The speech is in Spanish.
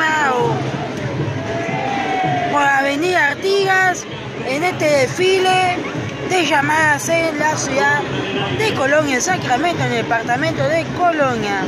Amado por Avenida Artigas en este desfile de llamada C en la ciudad de Colonia, en Sacramento, en el departamento de Colonia.